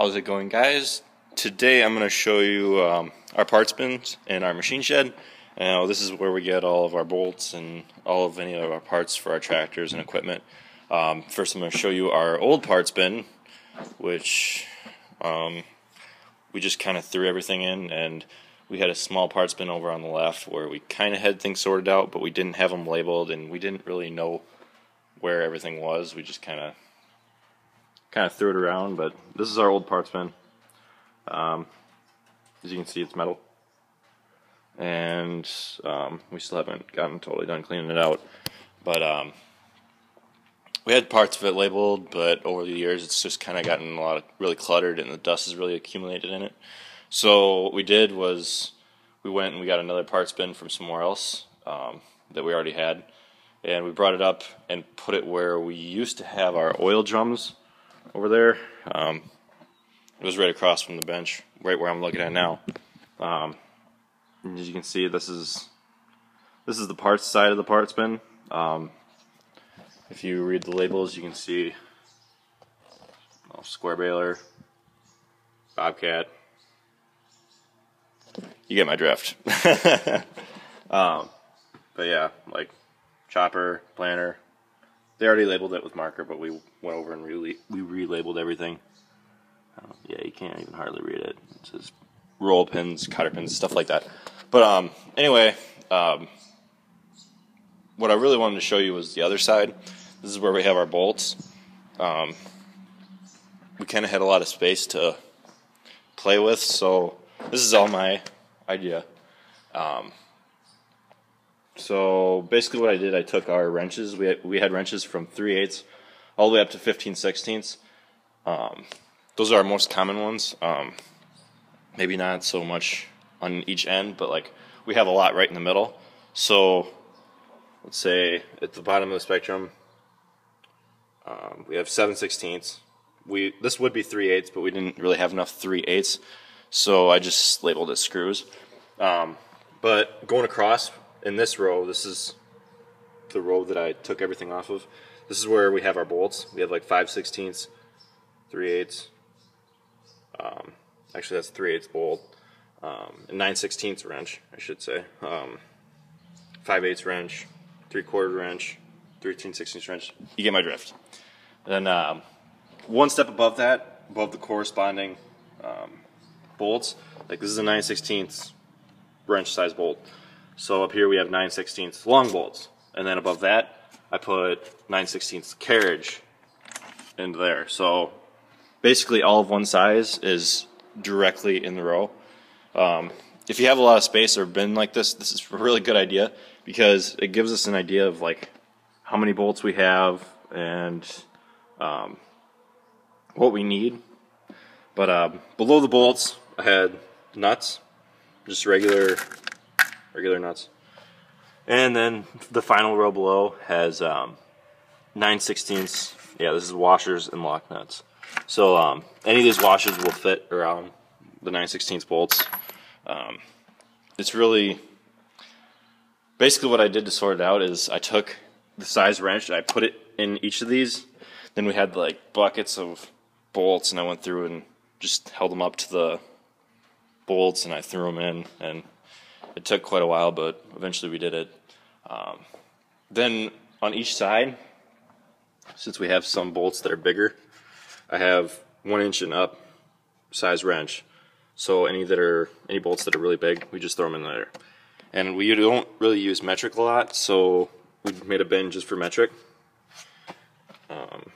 How's it going, guys? Today I'm going to show you um, our parts bins in our machine shed. Now, this is where we get all of our bolts and all of any of our parts for our tractors and equipment. Um, first, I'm going to show you our old parts bin, which um, we just kind of threw everything in, and we had a small parts bin over on the left where we kind of had things sorted out, but we didn't have them labeled, and we didn't really know where everything was. We just kind of kind of threw it around, but this is our old parts bin. Um, as you can see, it's metal. And um, we still haven't gotten totally done cleaning it out. But um, we had parts of it labeled, but over the years it's just kind of gotten a lot of really cluttered and the dust has really accumulated in it. So what we did was we went and we got another parts bin from somewhere else um, that we already had. And we brought it up and put it where we used to have our oil drums over there. Um, it was right across from the bench, right where I'm looking at now. Um, as you can see, this is this is the parts side of the parts bin. Um, if you read the labels, you can see square baler, bobcat. You get my drift. um, but yeah, like chopper, planter, they already labeled it with marker, but we went over and re we relabeled everything. Uh, yeah, you can't even hardly read it. It says roll pins, cotter pins, stuff like that. But um, anyway, um, what I really wanted to show you was the other side. This is where we have our bolts. Um, we kind of had a lot of space to play with, so this is all my idea. Um, so basically, what I did, I took our wrenches. We had, we had wrenches from 3 eighths all the way up to 15 sixteenths. Um, those are our most common ones. Um, maybe not so much on each end, but like we have a lot right in the middle. So let's say at the bottom of the spectrum, um, we have 7 sixteenths. We this would be 3 eighths, but we didn't really have enough 3 eighths, so I just labeled it screws. Um, but going across, in this row, this is the row that I took everything off of. This is where we have our bolts. We have like 5 sixteenths, 3 eighths. Um, actually, that's 3 eighths bolt. Um, and 9 sixteenths wrench, I should say. Um, 5 eighths wrench, 3 quarter wrench, 13 sixteenths wrench. You get my drift. Then um, one step above that, above the corresponding um, bolts, like this is a 9 sixteenths wrench size bolt. So up here we have 9 16ths long bolts. And then above that, I put 9 16ths carriage into there. So basically all of one size is directly in the row. Um, if you have a lot of space or bin like this, this is a really good idea because it gives us an idea of like how many bolts we have and um, what we need. But uh, below the bolts, I had nuts, just regular regular nuts. And then the final row below has um, 9 sixteenths. Yeah, this is washers and lock nuts. So um, any of these washers will fit around the 9 sixteenths bolts. Um, it's really basically what I did to sort it out is I took the size wrench and I put it in each of these. Then we had like buckets of bolts and I went through and just held them up to the bolts and I threw them in and it took quite a while, but eventually we did it. Um, then on each side, since we have some bolts that are bigger, I have one inch and up size wrench. So any that are any bolts that are really big, we just throw them in there. And we don't really use metric a lot, so we made a bin just for metric. Um,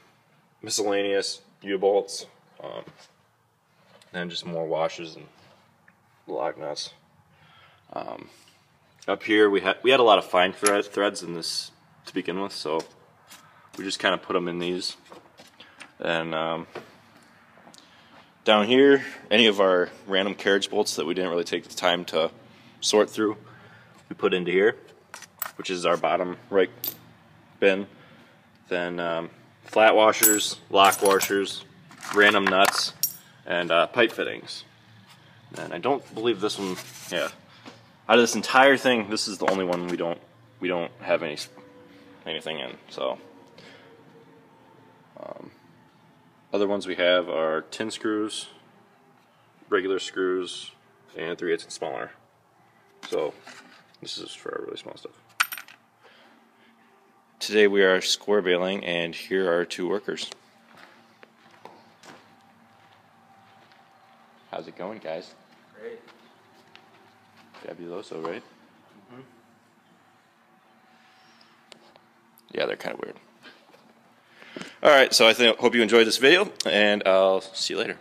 miscellaneous U bolts, um, and just more washers and lock nuts. Um, up here we had we had a lot of fine thread, threads in this to begin with, so we just kind of put them in these. And um, down here, any of our random carriage bolts that we didn't really take the time to sort through, we put into here, which is our bottom right bin. Then um, flat washers, lock washers, random nuts, and uh, pipe fittings. And I don't believe this one, yeah, out of this entire thing, this is the only one we don't we don't have any anything in. So um, other ones we have are tin screws, regular screws and 3 eighths and smaller. So this is for our really small stuff. Today we are square baling and here are two workers. How's it going guys? Great. Fabuloso, right? Yeah, they're kind of weird. All right, so I hope you enjoyed this video, and I'll see you later.